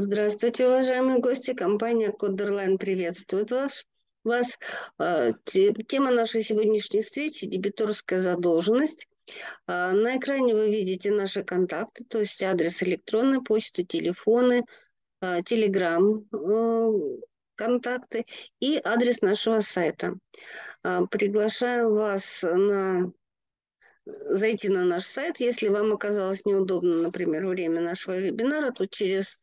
Здравствуйте, уважаемые гости. Компания Кодерлайн приветствует вас. вас. А, тема нашей сегодняшней встречи – дебиторская задолженность. А, на экране вы видите наши контакты, то есть адрес электронной почты, телефоны, а, телеграм, э, контакты и адрес нашего сайта. Приглашаю вас на зайти на наш сайт. Если вам оказалось неудобно, например, время нашего вебинара, то через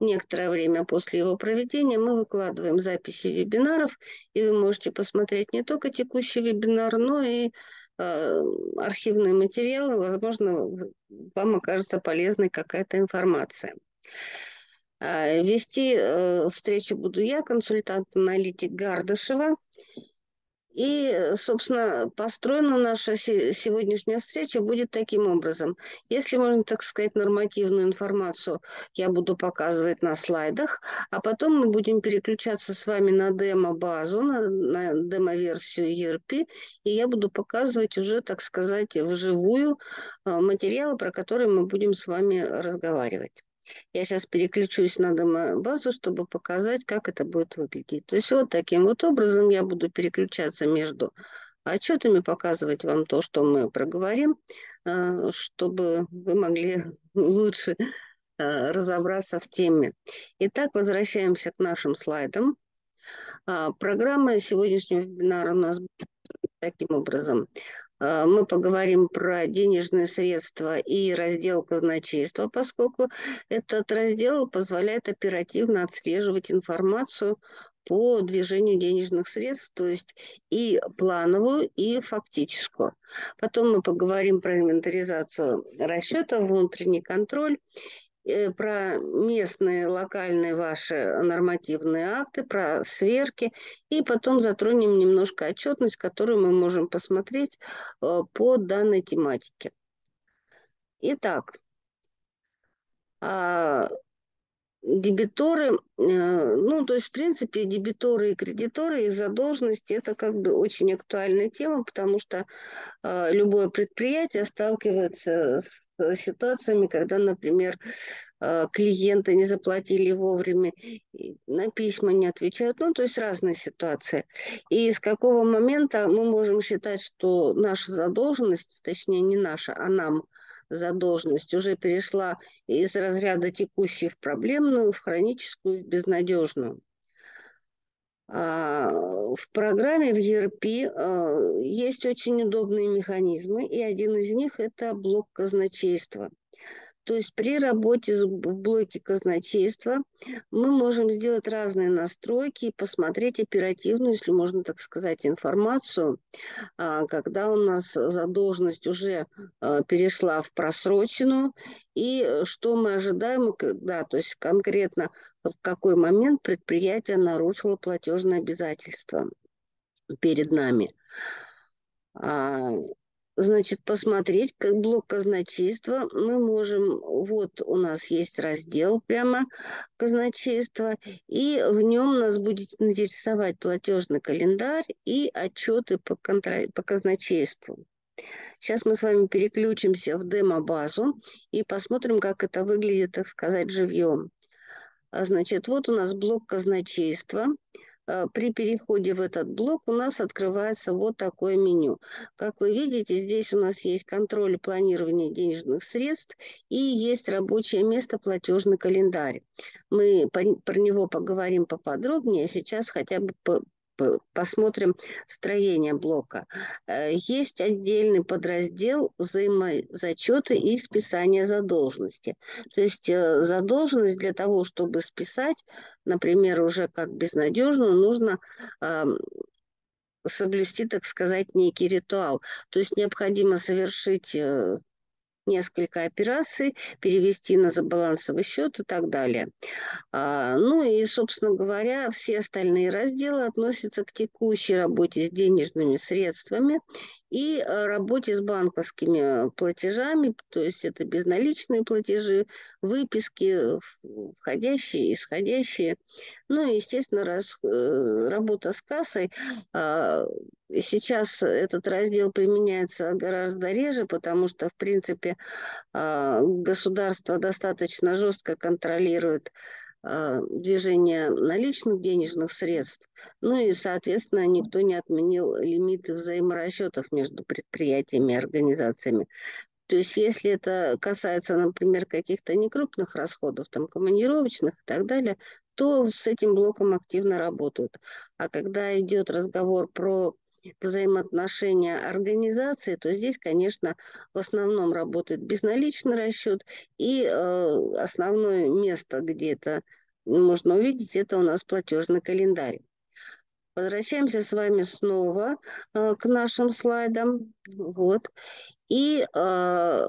некоторое время после его проведения мы выкладываем записи вебинаров, и вы можете посмотреть не только текущий вебинар, но и э, архивные материалы. Возможно, вам окажется полезной какая-то информация. А, вести э, встречу буду я, консультант-аналитик Гардышева. И, собственно, построена наша сегодняшняя встреча будет таким образом. Если можно, так сказать, нормативную информацию я буду показывать на слайдах, а потом мы будем переключаться с вами на демо-базу, на, на демо-версию ERP, и я буду показывать уже, так сказать, вживую э, материалы, про которые мы будем с вами разговаривать. Я сейчас переключусь на демо-базу, чтобы показать, как это будет выглядеть. То есть вот таким вот образом я буду переключаться между отчетами, показывать вам то, что мы проговорим, э, чтобы вы могли лучше э, разобраться в теме. Итак, возвращаемся к нашим слайдам. А, программа сегодняшнего вебинара у нас будет таким образом. А, мы поговорим про денежные средства и раздел казначейства, поскольку этот раздел позволяет оперативно отслеживать информацию по движению денежных средств, то есть и плановую, и фактическую. Потом мы поговорим про инвентаризацию расчета, внутренний контроль про местные, локальные ваши нормативные акты, про сверки, и потом затронем немножко отчетность, которую мы можем посмотреть э, по данной тематике. Итак, а, дебиторы, э, ну, то есть, в принципе, дебиторы и кредиторы, их задолженности, это как бы очень актуальная тема, потому что любое предприятие сталкивается с ситуациями, когда, например, э, клиенты не заплатили вовремя, на письма не отвечают, ну, то есть разные ситуации. И с какого момента мы можем считать, что наша задолженность, точнее не наша, а нам задолженность уже перешла из разряда текущей в проблемную, в хроническую, в безнадежную. А, в программе в ERP а, есть очень удобные механизмы, и один из них – это блок казначейства. То есть при работе в блоке казначейства мы можем сделать разные настройки и посмотреть оперативную, если можно так сказать, информацию, а, когда у нас задолженность уже а, перешла в просроченную, и что мы ожидаем, когда, то есть конкретно в какой момент предприятие нарушило платежное обязательство перед нами. Значит, посмотреть, как блок казначейства мы можем, вот у нас есть раздел прямо казначейства, и в нем нас будет интересовать платежный календарь и отчеты по, контра... по казначейству. Сейчас мы с вами переключимся в демо-базу и посмотрим, как это выглядит, так сказать, живьем. А, значит, вот у нас блок казначейства. Э, при переходе в этот блок у нас открывается вот такое меню. Как вы видите, здесь у нас есть контроль и планирование денежных средств и есть рабочее место платежный календарь. Мы про него поговорим поподробнее, а сейчас хотя бы посмотрим строение блока. Э, есть отдельный подраздел взаимозачеты и списание задолженности. То есть э, задолженность для того, чтобы списать, например, уже как безнадежную, нужно соблюсти, так сказать, некий ритуал. То есть необходимо совершить э, несколько операций, перевести на забалансовый счет и так далее. А, ну и, собственно говоря, все остальные разделы относятся к текущей работе с денежными средствами и э, работе с банковскими платежами, то есть это безналичные платежи, выписки, входящие, исходящие. Ну и, естественно, раз, э, работа с кассой. А, сейчас этот раздел применяется гораздо реже, потому что, в принципе, а, государство достаточно жестко контролирует движения наличных денежных средств. Ну и, соответственно, никто не отменил лимиты взаиморасчетов между предприятиями и организациями. То есть если это касается, например, каких-то некрупных расходов, там командировочных и так далее, то с этим блоком активно работают. А когда идет разговор про взаимоотношения организации, то здесь, конечно, в основном работает безналичный расчет, и э, основное место, где это можно увидеть, это у нас платежный календарь. Возвращаемся с вами снова э, к нашим слайдам. Вот. И э,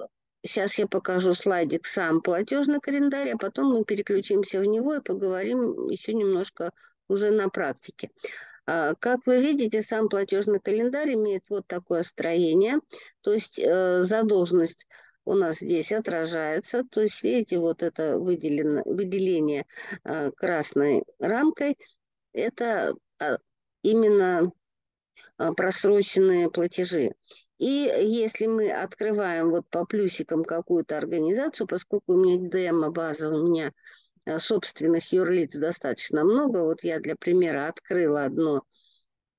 сейчас я покажу слайдик сам платежный календарь, а потом мы переключимся в него и поговорим еще немножко уже на практике. А, как вы видите, сам платежный календарь имеет вот такое строение, то есть э, задолженность у нас здесь отражается, то есть видите, вот это выделено, выделение э, красной рамкой, это э, именно просроченные платежи. И если мы открываем вот по плюсикам какую-то организацию, поскольку у меня демо-база, у меня собственных юрлиц достаточно много. Вот я для примера открыла одно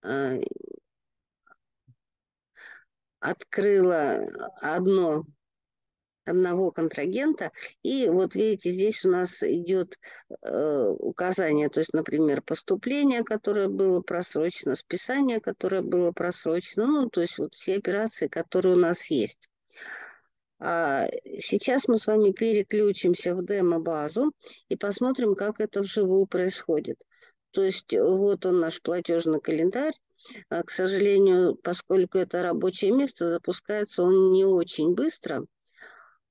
э, открыла одно одного контрагента. И вот видите, здесь у нас идет э, указание, то есть, например, поступление, которое было просрочено, списание, которое было просрочено, ну, то есть вот все операции, которые у нас есть. А, сейчас мы с вами переключимся в демо-базу и посмотрим, как это вживую происходит. То есть вот он наш платежный календарь. А, к сожалению, поскольку это рабочее место, запускается он не очень быстро.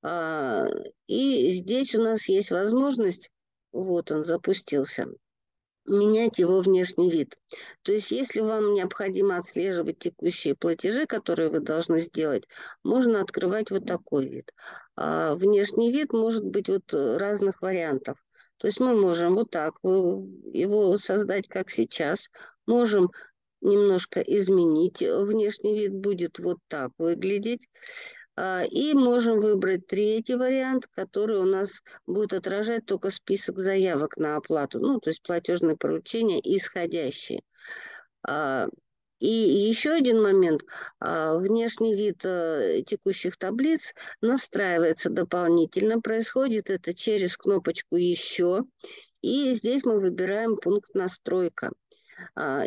А, и здесь у нас есть возможность, вот он запустился, менять его внешний вид. То есть, если вам необходимо отслеживать текущие платежи, которые вы должны сделать, можно открывать вот такой вид. А внешний вид может быть вот э, разных вариантов. То есть мы можем вот так его создать, как сейчас, можем немножко изменить внешний вид, будет вот так выглядеть. А, и можем выбрать третий вариант, который у нас будет отражать только список заявок на оплату, ну, то есть платежные поручения исходящие. А, и еще один момент. А, внешний вид э, текущих таблиц настраивается дополнительно. Происходит это через кнопочку «Еще». И здесь мы выбираем пункт «Настройка».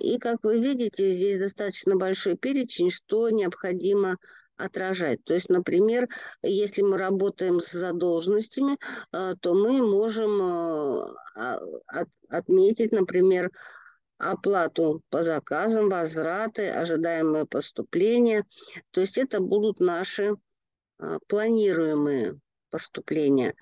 И, как вы видите, здесь достаточно большой перечень, что необходимо отражать. То есть, например, если мы работаем с задолженностями, э, то мы можем э, а, отметить, например, оплату по заказам, возвраты, ожидаемые поступления. То есть это будут наши э, планируемые поступления.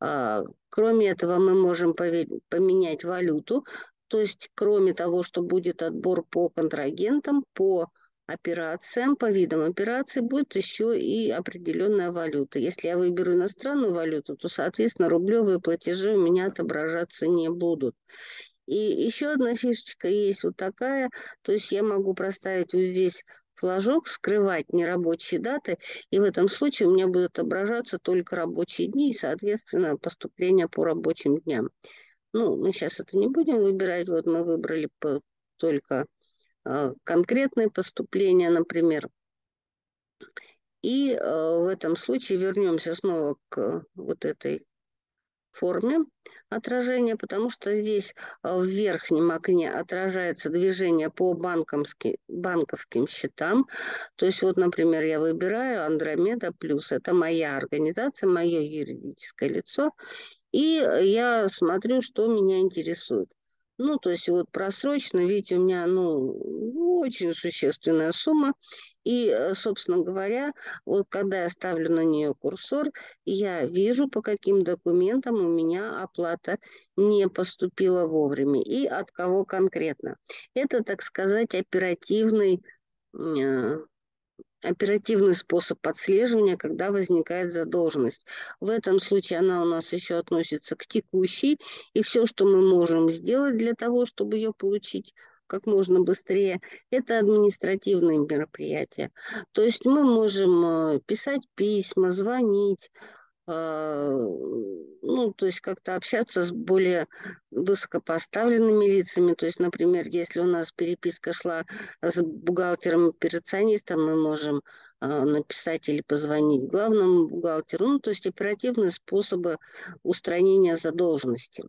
А, кроме этого, мы можем поменять валюту, то есть кроме того, что будет отбор по контрагентам, по операциям, по видам операций будет еще и определенная валюта. Если я выберу иностранную валюту, то, соответственно, рублевые платежи у меня отображаться не будут. И еще одна фишечка есть вот такая, то есть я могу проставить вот здесь флажок, скрывать нерабочие даты, и в этом случае у меня будут отображаться только рабочие дни и, соответственно, поступления по рабочим дням. Ну, мы сейчас это не будем выбирать, вот мы выбрали только конкретные поступления, например. И э, в этом случае вернемся снова к вот этой форме отражения, потому что здесь э, в верхнем окне отражается движение по банковским счетам. То есть вот, например, я выбираю Андромеда Плюс. Это моя организация, мое юридическое лицо. И я смотрю, что меня интересует. Ну, то есть вот просрочно, видите, у меня, ну, очень существенная сумма. И, э, собственно говоря, вот когда я ставлю на нее курсор, я вижу, по каким документам у меня оплата не поступила вовремя и от кого конкретно. Это, так сказать, оперативный э, оперативный способ отслеживания, когда возникает задолженность. В этом случае она у нас еще относится к текущей, и все, что мы можем сделать для того, чтобы ее получить как можно быстрее, это административные мероприятия. То есть мы можем э, писать письма, звонить, ну, то есть как-то общаться с более высокопоставленными лицами. То есть, например, если у нас переписка шла с бухгалтером-операционистом, мы можем а, написать или позвонить главному бухгалтеру. Ну, то есть оперативные способы устранения задолженности.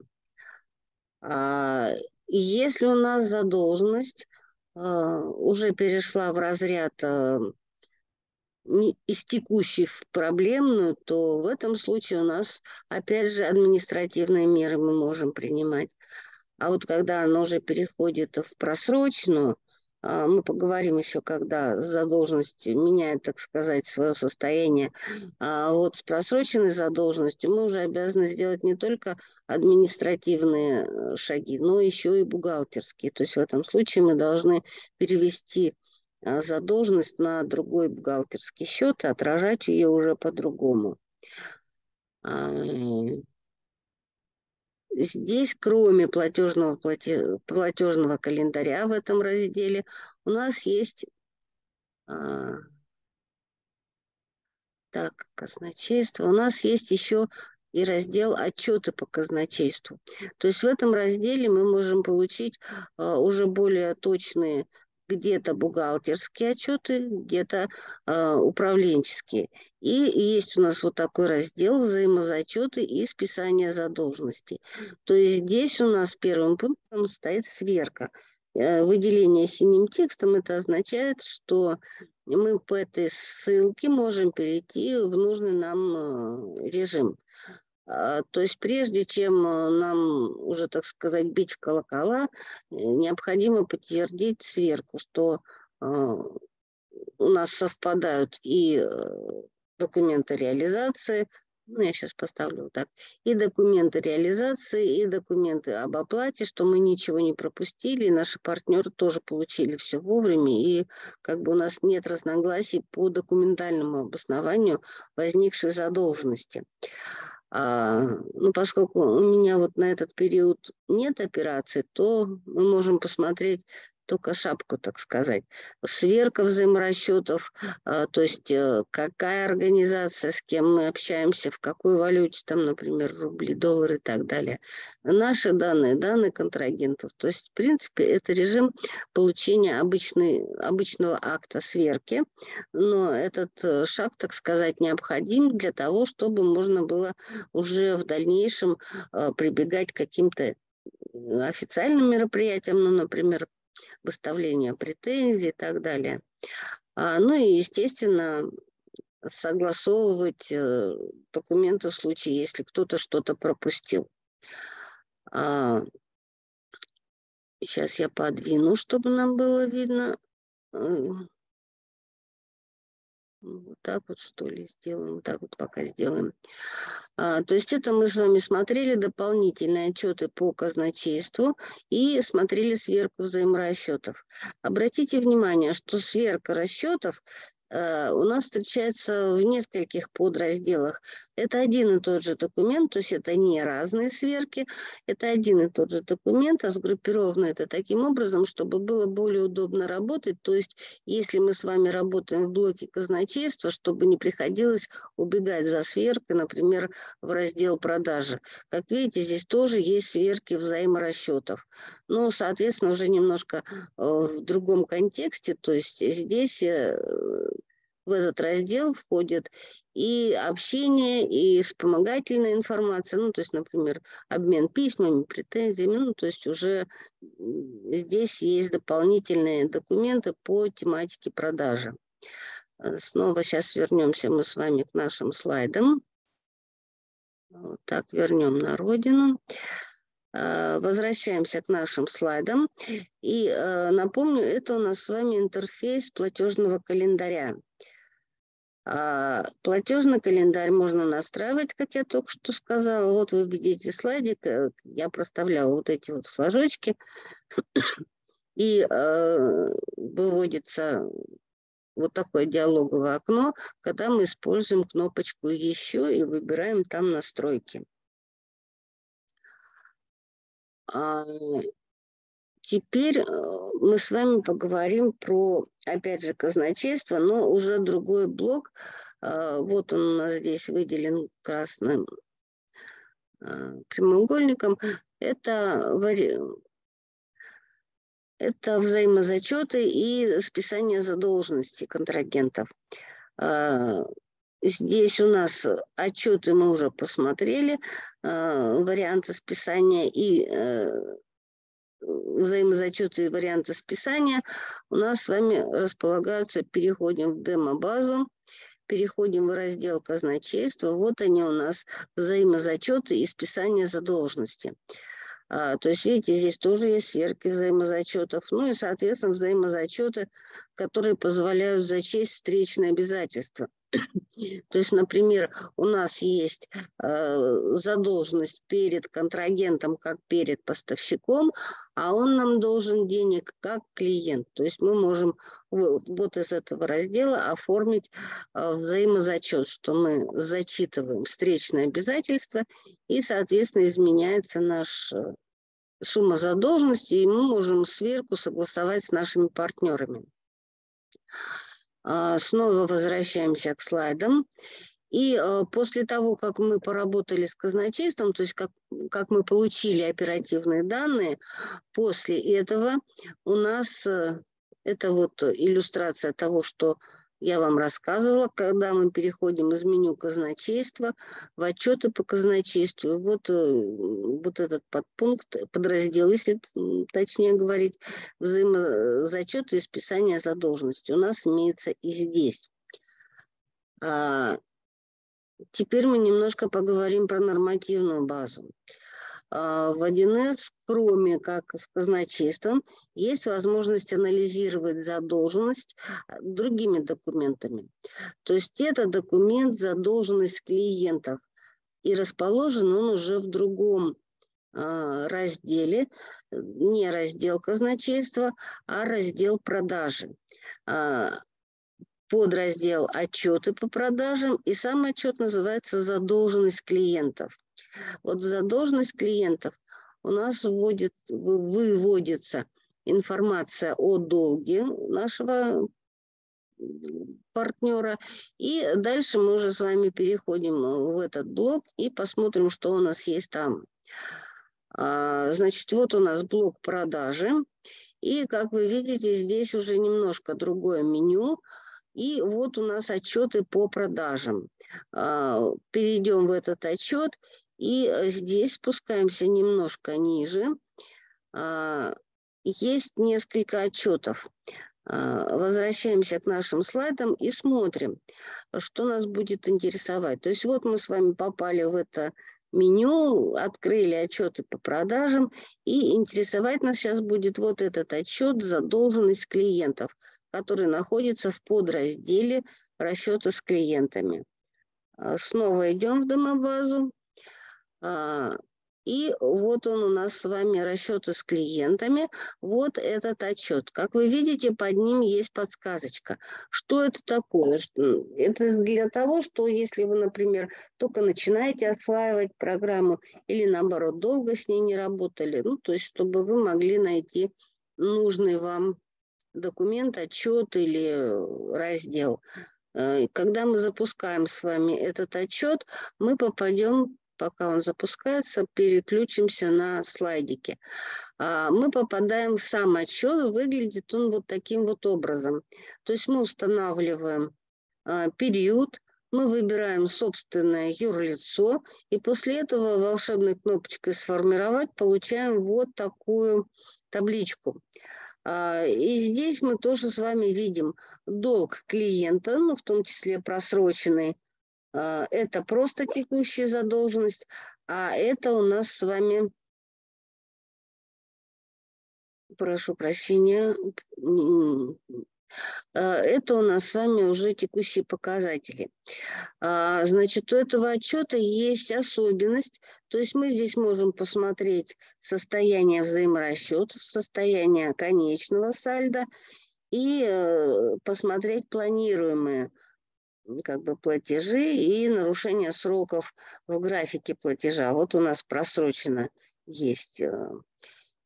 А, если у нас задолженность уже перешла в разряд из текущих проблемную, то в этом случае у нас, опять же, административные меры мы можем принимать. А вот когда она уже переходит в просроченную, а, мы поговорим еще, когда задолженность меняет, так сказать, свое состояние. А вот с просроченной задолженностью мы уже обязаны сделать не только административные э, шаги, но еще и бухгалтерские. То есть в этом случае мы должны перевести задолженность на другой бухгалтерский счет и отражать ее уже по-другому. А, здесь, кроме платежного, плате, платежного календаря в этом разделе, у нас есть а, так, казначейство. У нас есть еще и раздел отчеты по казначейству. То есть в этом разделе мы можем получить уже более точные где-то бухгалтерские отчеты, где-то э, управленческие. И есть у нас вот такой раздел взаимозачеты и списание задолженностей. То есть здесь у нас первым пунктом стоит сверка. Э, выделение синим текстом это означает, что мы по этой ссылке можем перейти в нужный нам э, режим. А, то есть прежде чем э, нам уже, так сказать, бить в колокола, э, необходимо подтвердить сверку, что а, у нас совпадают и э, документы реализации, ну, я сейчас поставлю вот так, и документы реализации, и документы об оплате, что мы ничего не пропустили, и наши партнеры тоже получили все вовремя, и как бы у нас нет разногласий по документальному обоснованию возникшей задолженности. А, ну, поскольку у меня вот на этот период нет операций, то мы можем посмотреть только шапку, так сказать. Сверка взаиморасчетов, а, то есть э, какая организация, с кем мы общаемся, в какой валюте, там, например, рубли, доллары и так далее. Наши данные, данные контрагентов. То есть, в принципе, это режим получения обычной, обычного акта сверки, но этот э, шаг, так сказать, необходим для того, чтобы можно было уже в дальнейшем э, прибегать к каким-то официальным мероприятиям, ну, например, выставления претензий и так далее. А, ну и, естественно, согласовывать э, документы в случае, если кто-то что-то пропустил. А, сейчас я подвину, чтобы нам было видно. Вот так вот, что ли, сделаем. Вот так вот пока сделаем. А, то есть это мы с вами смотрели дополнительные отчеты по казначейству и смотрели сверку взаиморасчетов. Обратите внимание, что сверка расчетов у нас встречается в нескольких подразделах. Это один и тот же документ, то есть это не разные сверки, это один и тот же документ, а сгруппировано это таким образом, чтобы было более удобно работать. То есть если мы с вами работаем в блоке казначейства, чтобы не приходилось убегать за сверкой, например, в раздел продажи. Как видите, здесь тоже есть сверки взаиморасчетов. Но, соответственно, уже немножко э, в другом контексте, то есть здесь э, в этот раздел входит и общение, и вспомогательная информация, ну, то есть, например, обмен письмами, претензиями, ну, то есть уже здесь есть дополнительные документы по тематике продажи. Э, снова сейчас вернемся мы с вами к нашим слайдам. Вот так, вернем на родину. Э, возвращаемся к нашим слайдам. И э, напомню, это у нас с вами интерфейс платежного календаря. А, платежный календарь можно настраивать, как я только что сказала. Вот вы видите слайдик, э, я проставляла вот эти вот флажочки. И э, выводится вот такое диалоговое окно, когда мы используем кнопочку «Еще» и выбираем там настройки. Теперь э, мы с вами поговорим про, опять же, казначейство, но уже другой блок, Вот он у нас здесь выделен красным прямоугольником. Это, это взаимозачеты и списание задолженности контрагентов. Здесь у нас отчеты мы уже посмотрели, варианты списания и взаимозачеты и варианты списания у нас с вами располагаются. Переходим в демо-базу, переходим в раздел казначейства. Вот они у нас взаимозачеты и списание задолженности. А, то есть, видите, здесь тоже есть сверки взаимозачетов. Ну и, соответственно, взаимозачеты, которые позволяют зачесть встречные обязательства. То есть, например, у нас есть э, задолженность перед контрагентом, как перед поставщиком, а он нам должен денег как клиент. То есть мы можем вот из этого раздела оформить э, взаимозачет, что мы зачитываем встречные обязательства, и, соответственно, изменяется наша сумма задолженности, и мы можем сверху согласовать с нашими партнерами. А, снова возвращаемся к слайдам. И э, после того, как мы поработали с казначейством, то есть как, как мы получили оперативные данные, после этого у нас э, это вот иллюстрация того, что я вам рассказывала, когда мы переходим из меню казначейства в отчеты по казначейству. Вот, э, вот этот подпункт, подраздел, если точнее говорить, взаимозачеты и списание задолженности у нас имеется и здесь. А, теперь мы немножко поговорим про нормативную базу. А, в 1С, кроме как с казначейством, есть возможность анализировать задолженность а, другими документами. То есть это документ задолженность клиентов. И расположен он уже в другом а, разделе, не раздел казначейства, а раздел продажи подраздел «Отчеты по продажам», и сам отчет называется «Задолженность клиентов». Вот задолженность клиентов у нас вводит, выводится информация о долге нашего партнера. И дальше мы уже с вами переходим в этот блок и посмотрим, что у нас есть там. А, значит, вот у нас блок продажи. И, как вы видите, здесь уже немножко другое меню. И вот у нас отчеты по продажам. А, перейдем в этот отчет и э, здесь спускаемся немножко ниже. А, есть несколько отчетов. А, возвращаемся к нашим слайдам и смотрим, что нас будет интересовать. То есть вот мы с вами попали в это меню, открыли отчеты по продажам, и интересовать нас сейчас будет вот этот отчет «Задолженность клиентов», который находится в подразделе «Расчеты с клиентами». А, снова идем в домобазу. А, и вот он у нас с вами расчеты с клиентами. Вот этот отчет. Как вы видите, под ним есть подсказочка. Что это такое? Это для того, что если вы, например, только начинаете осваивать программу или наоборот долго с ней не работали, ну, то есть чтобы вы могли найти нужный вам документ, отчет или раздел. Э, когда мы запускаем с вами этот отчет, мы попадем пока он запускается, переключимся на слайдики. А, мы попадаем в сам отчет, выглядит он вот таким вот образом. То есть мы устанавливаем а, период, мы выбираем собственное юрлицо, и после этого волшебной кнопочкой «Сформировать» получаем вот такую табличку. А, и здесь мы тоже с вами видим долг клиента, ну, в том числе просроченный, это просто текущая задолженность, а это у нас с вами, прошу прощения, а, это у нас с вами уже текущие показатели. А, значит, у этого отчета есть особенность, то есть мы здесь можем посмотреть состояние взаиморасчетов, состояние конечного сальда и э, посмотреть планируемые как бы платежи и нарушение сроков в графике платежа. Вот у нас просрочено есть э,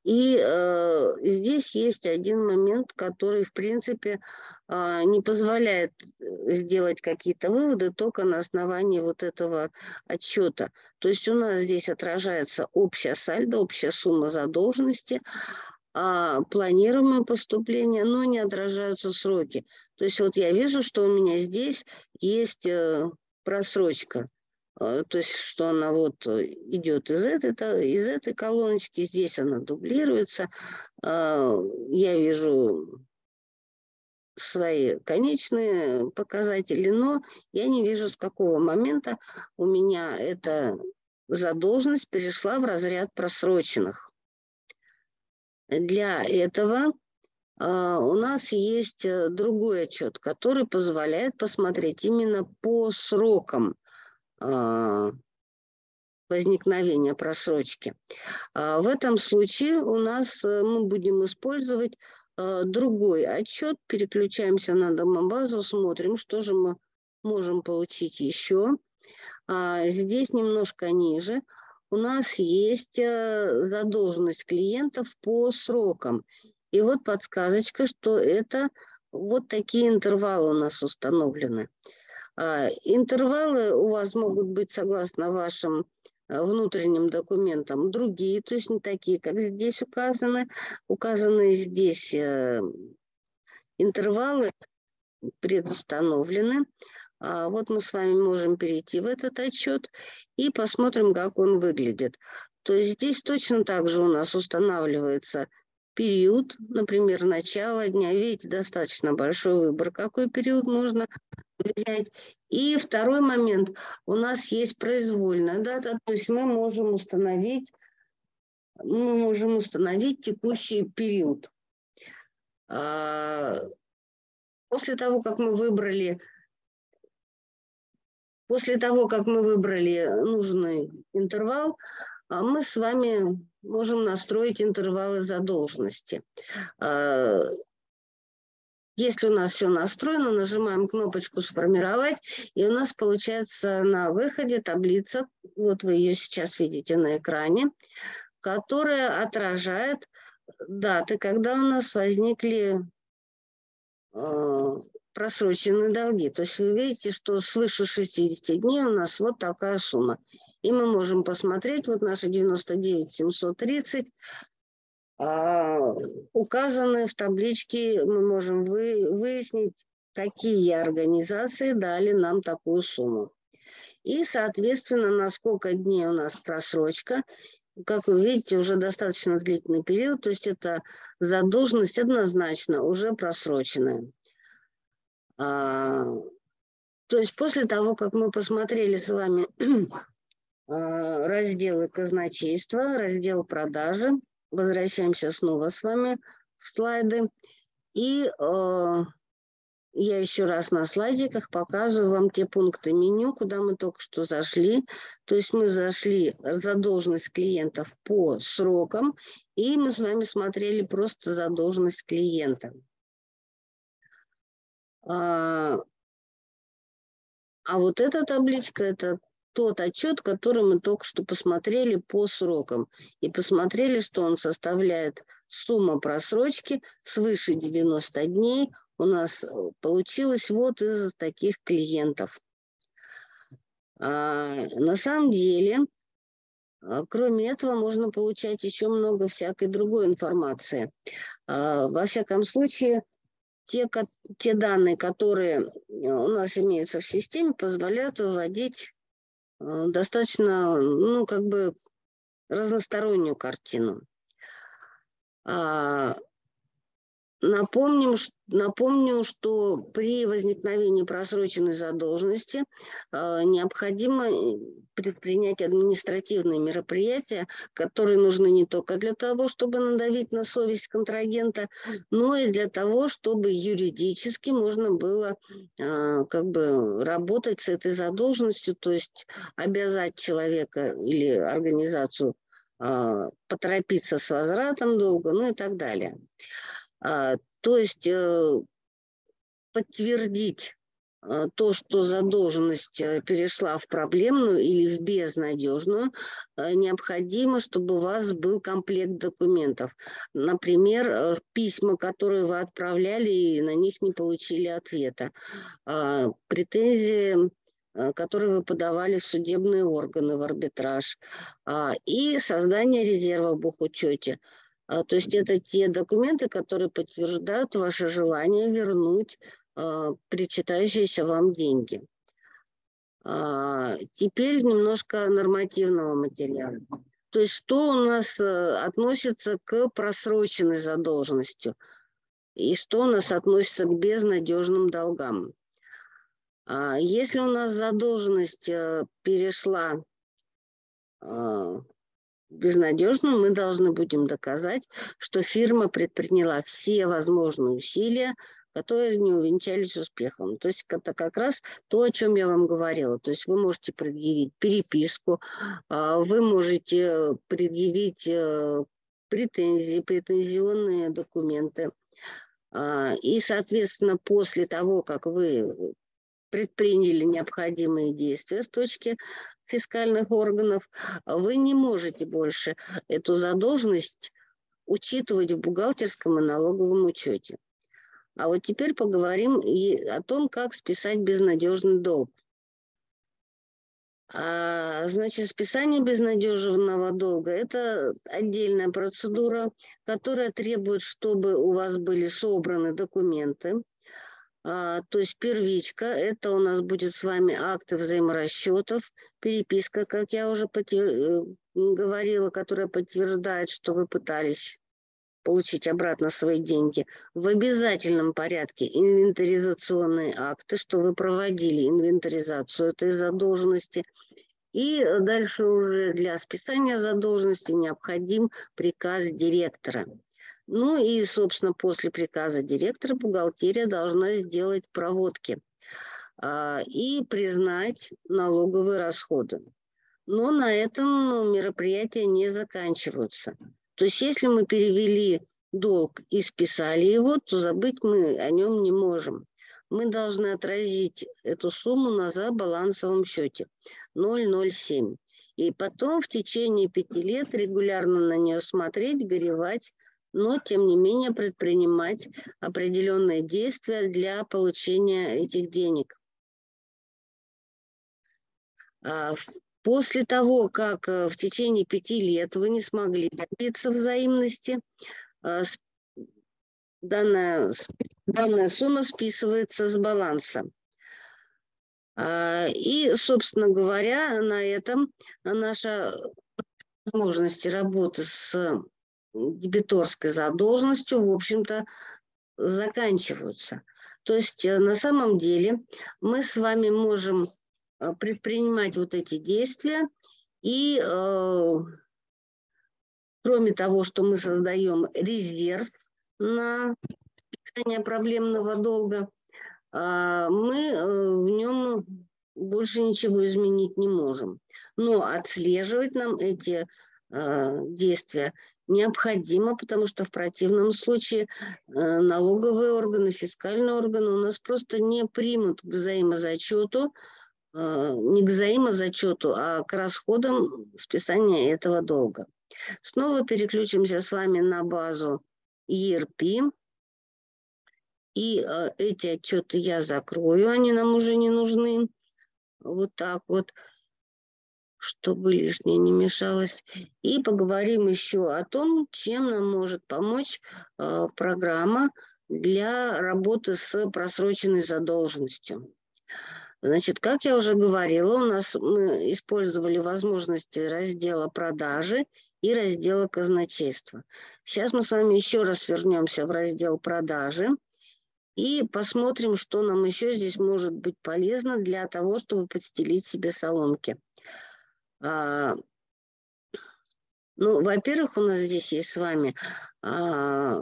И э, здесь есть один момент, который, в принципе, э, не позволяет э, сделать какие-то выводы только на основании вот этого отчета. То есть у нас здесь отражается общая сальдо, общая сумма задолженности, а планируемые поступления, но не отражаются сроки. То есть вот я вижу, что у меня здесь есть э, просрочка. А, то есть что она вот э, идет из этой, из этой колоночки, здесь она дублируется. Я вижу свои конечные показатели, но я не вижу, с какого момента у меня эта задолженность перешла в разряд просроченных. Для этого у нас есть э, другой отчет, который позволяет посмотреть именно по срокам а, возникновения просрочки. А, в этом случае у нас э, мы будем использовать а, другой отчет, переключаемся на домобазу, смотрим, что же мы можем получить еще. Здесь немножко ниже у нас есть э, задолженность клиентов по срокам. И вот подсказочка, что это вот такие интервалы у нас установлены. А, интервалы у вас могут быть, согласно вашим а, внутренним документам, другие, то есть не такие, как здесь указаны. Указаны здесь э, интервалы предустановлены. А, вот мы с вами можем перейти в этот отчет и посмотрим, как он выглядит. То есть здесь точно так же у нас устанавливается период, например, начало дня. Видите, достаточно большой выбор, какой период можно взять. И второй момент, у нас есть произвольная дата, то есть мы можем установить, мы можем установить текущий период. А, после того, как мы выбрали После того, как мы выбрали нужный интервал, мы с вами можем настроить интервалы задолженности. А, если у нас все настроено, нажимаем кнопочку «Сформировать», и у нас получается на выходе таблица, вот вы ее сейчас видите на экране, которая отражает даты, когда у нас возникли а, просроченные долги. То есть вы видите, что свыше 60 дней у нас вот такая сумма. И мы можем посмотреть, вот наши 99 730, а, указаны в табличке, мы можем вы, выяснить, какие организации дали нам такую сумму. И, соответственно, на сколько дней у нас просрочка. Как вы видите, уже достаточно длительный период, то есть это задолженность однозначно уже просроченная. А, то есть после того, как мы посмотрели с вами разделы казначейства, раздел продажи, возвращаемся снова с вами в слайды. И э, я еще раз на слайдиках показываю вам те пункты меню, куда мы только что зашли. То есть мы зашли задолженность клиентов по срокам, и мы с вами смотрели просто задолженность клиента. А, а вот эта табличка – это тот отчет, который мы только что посмотрели по срокам. И посмотрели, что он составляет сумма просрочки свыше 90 дней. У нас э, получилось вот из таких клиентов. А, на самом деле, а, кроме этого, можно получать еще много всякой другой информации. А, во всяком случае, те, те данные, которые э, у нас имеются в системе, позволяют выводить э, достаточно, ну, как бы разностороннюю картину. А, Напомним, напомню, что при возникновении просроченной задолженности э, необходимо э, предпринять административные мероприятия, которые нужны не только для того, чтобы надавить на совесть контрагента, но и для того, чтобы юридически можно было э, как бы работать с этой задолженностью, то есть обязать человека или организацию э, поторопиться с возвратом долга, ну и так далее. А, то есть э, подтвердить э, то, что задолженность э, перешла в проблемную или в безнадежную, необходимо, чтобы у вас был комплект документов. Например, письма, которые вы отправляли, и на них не получили ответа. А, претензии которые вы подавали в судебные органы, в арбитраж, а, и создание резерва в бухучете – то есть это те документы, которые подтверждают ваше желание вернуть а, причитающиеся вам деньги. А, теперь немножко нормативного материала. То есть что у нас э, относится к просроченной задолженностью и что у нас относится к безнадежным долгам. Если у нас задолженность э, перешла безнадежную, мы должны будем доказать, что фирма предприняла все возможные усилия, которые не увенчались успехом. То есть это как раз то, о чем я вам говорила. То есть вы можете предъявить переписку, а, вы можете предъявить э, претензии, претензионные документы. А, и, соответственно, после того, как вы предприняли необходимые действия с точки фискальных органов, вы не можете больше эту задолженность учитывать в бухгалтерском и налоговом учете. А вот теперь поговорим и о том, как списать безнадежный долг. А, значит, списание безнадежного долга – это отдельная процедура, которая требует, чтобы у вас были собраны документы, а, то есть первичка, это у нас будет с вами акты взаиморасчетов, переписка, как я уже э, говорила, которая подтверждает, что вы пытались получить обратно свои деньги. В обязательном порядке инвентаризационные акты, что вы проводили инвентаризацию этой задолженности. И дальше уже для списания задолженности необходим приказ директора. Ну и, собственно, после приказа директора бухгалтерия должна сделать проводки а, и признать налоговые расходы. Но на этом мероприятия не заканчиваются. То есть если мы перевели долг и списали его, то забыть мы о нем не можем. Мы должны отразить эту сумму на забалансовом счете 0,07. И потом в течение пяти лет регулярно на нее смотреть, горевать, но тем не менее предпринимать определенные действия для получения этих денег. А, после того, как э, в течение пяти лет вы не смогли добиться взаимности, а, данная, данная сумма списывается с баланса. А, и, собственно говоря, на этом наша возможности работы с дебиторской задолженностью, в общем-то, заканчиваются. То есть э, на самом деле мы с вами можем э, предпринимать вот эти действия и э, кроме того, что мы создаем резерв на решение проблемного долга, мы в нем больше ничего изменить не можем. Но отслеживать нам эти действия необходимо, потому что в противном случае э, налоговые органы, фискальные органы у нас просто не примут к взаимозачету, э, не к взаимозачету, а к расходам списания этого долга. Снова переключимся с вами на базу ERP. И э, эти отчеты я закрою, они нам уже не нужны. Вот так вот чтобы лишнее не мешалось. И поговорим еще о том, чем нам может помочь э, программа для работы с просроченной задолженностью. Значит, как я уже говорила, у нас мы использовали возможности раздела продажи и раздела казначейства. Сейчас мы с вами еще раз вернемся в раздел продажи и посмотрим, что нам еще здесь может быть полезно для того, чтобы подстелить себе соломки. А, ну, во-первых, у нас здесь есть с вами а,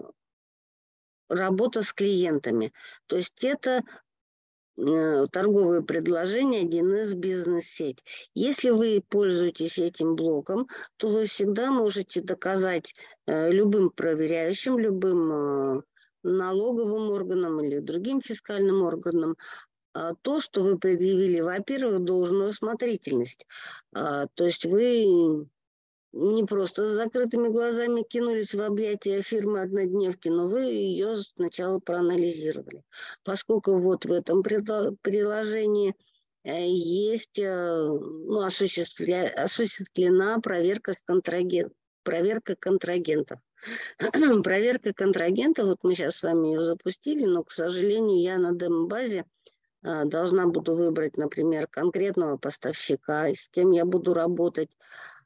работа с клиентами. То есть это э, торговые предложения 1С бизнес-сеть. Если вы пользуетесь этим блоком, то вы всегда можете доказать э, любым проверяющим, любым э, налоговым органам или другим фискальным органам то, что вы предъявили, во-первых, должную осмотрительность. А, то есть вы не просто с закрытыми глазами кинулись в объятия фирмы однодневки, но вы ее сначала проанализировали. Поскольку вот в этом приложении э, есть э, ну, осуществля, осуществлена проверка, с контраген, проверка контрагентов. проверка контрагентов, вот мы сейчас с вами ее запустили, но, к сожалению, я на демо-базе должна буду выбрать, например, конкретного поставщика, с кем я буду работать,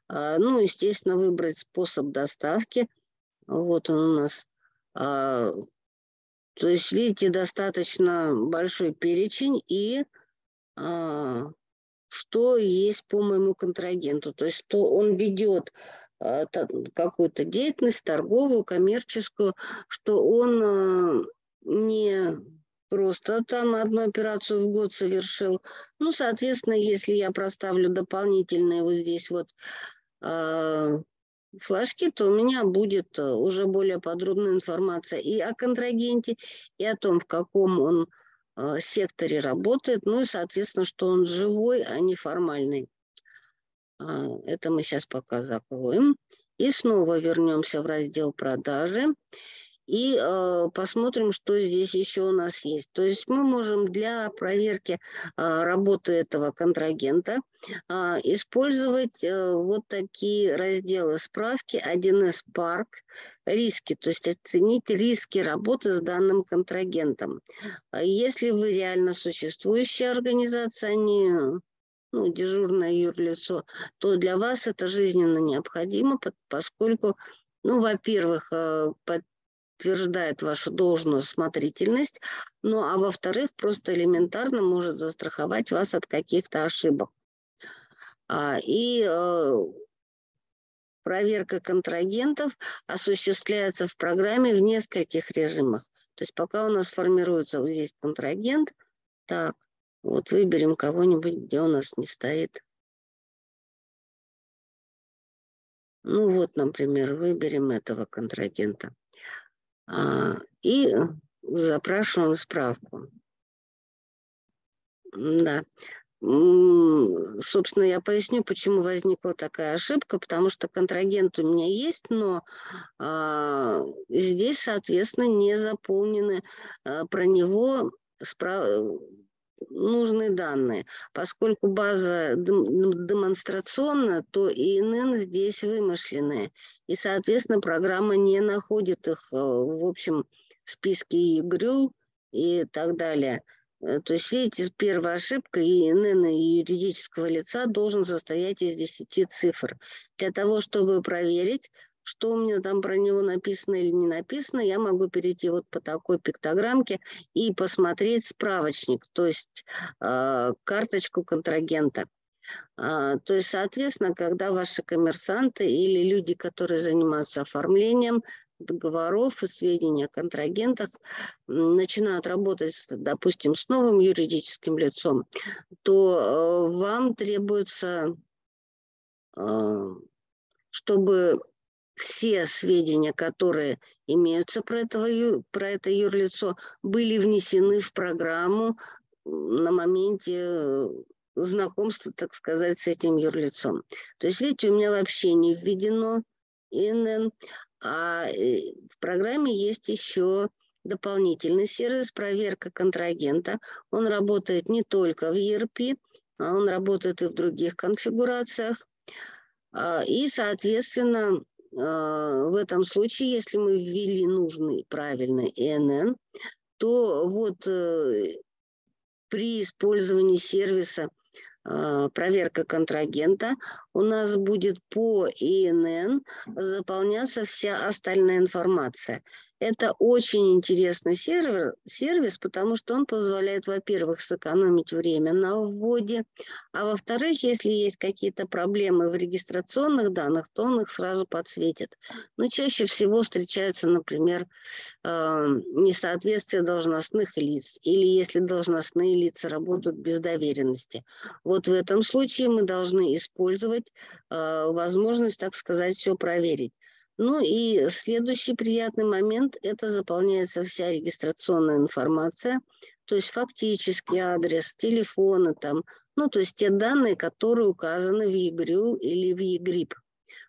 а, ну, естественно, выбрать способ доставки. Вот он у нас. А, то есть, видите, достаточно большой перечень и а, что есть по моему контрагенту. То есть, что он ведет какую-то деятельность торговую, коммерческую, что он не просто там одну операцию в год совершил. Ну, соответственно, если я проставлю дополнительные вот здесь вот а, флажки, то у меня будет э, уже более подробная информация и о контрагенте, и о том, в каком он э, секторе работает, ну и, соответственно, что он живой, а не формальный. А, это мы сейчас пока закроем. И снова вернемся в раздел продажи и э, посмотрим, что здесь еще у нас есть. То есть мы можем для проверки э, работы этого контрагента э, использовать э, вот такие разделы справки 1С парк, риски, то есть оценить риски работы с данным контрагентом. Если вы реально существующая организация, а не ну, дежурное юрлицо, то для вас это жизненно необходимо, поскольку ну, во-первых, э, подтверждает вашу должную смотрительность, ну а во-вторых, просто элементарно может застраховать вас от каких-то ошибок. А, и э, проверка контрагентов осуществляется в программе в нескольких режимах. То есть пока у нас формируется вот здесь контрагент, так, вот выберем кого-нибудь, где у нас не стоит. Ну вот, например, выберем этого контрагента. А, и запрашиваем справку. Да. Собственно, я поясню, почему возникла такая ошибка, потому что контрагент у меня есть, но а, здесь, соответственно, не заполнены а, про него справ нужные данные. Поскольку база демонстрационная, то ИНН здесь вымышленные. И, соответственно, программа не находит их э, в общем списке ИГРЮ и так далее. Э, то есть, видите, первая ошибка ИНН юридического лица должен состоять из 10 цифр. Для того, чтобы проверить, что у меня там про него написано или не написано, я могу перейти вот по такой пиктограммке и посмотреть справочник, то есть э, карточку контрагента. А, то есть, соответственно, когда ваши коммерсанты или люди, которые занимаются оформлением договоров и сведений о контрагентах, начинают работать, допустим, с новым юридическим лицом, то э, вам требуется, э, чтобы все сведения, которые имеются про, этого, про это юрлицо, были внесены в программу на моменте знакомства, так сказать, с этим юрлицом. То есть, видите, у меня вообще не введено ИНН, а э, в программе есть еще дополнительный сервис проверка контрагента. Он работает не только в ERP, а он работает и в других конфигурациях. А, и, соответственно, в этом случае, если мы ввели нужный правильный ИНН, то вот э, при использовании сервиса а, проверка контрагента, у нас будет по ИНН заполняться вся остальная информация. Это очень интересный сервер, сервис, потому что он позволяет, во-первых, сэкономить время на вводе, а во-вторых, если есть какие-то проблемы в регистрационных данных, то он их сразу подсветит. Но чаще всего встречаются, например, э, несоответствие должностных лиц, или если должностные лица работают без доверенности. Вот в этом случае мы должны использовать э, возможность, так сказать, все проверить. Ну и следующий приятный момент – это заполняется вся регистрационная информация то есть фактический адрес, телефоны там, ну, то есть те данные, которые указаны в ЕГРЮЛ или в ЕГРИП.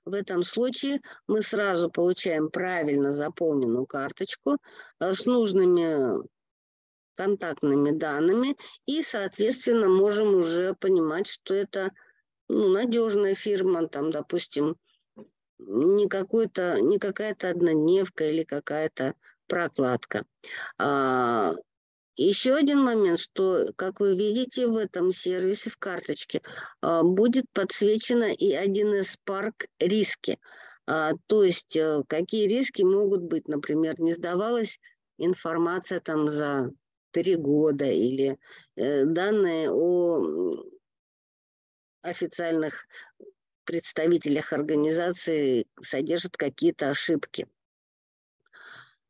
В этом случае мы сразу получаем правильно заполненную карточку э, с нужными контактными данными и, соответственно, можем уже понимать, что это ну, надежная фирма, там, допустим, не, какой-то, не какая-то однодневка или какая-то прокладка. А, еще один момент, что, как вы видите, в этом сервисе, в карточке, а, будет подсвечено и 1С парк риски. А, то есть, э, какие риски могут быть, например, не сдавалась информация там за три года или э, данные о официальных представителях организации содержат какие-то ошибки.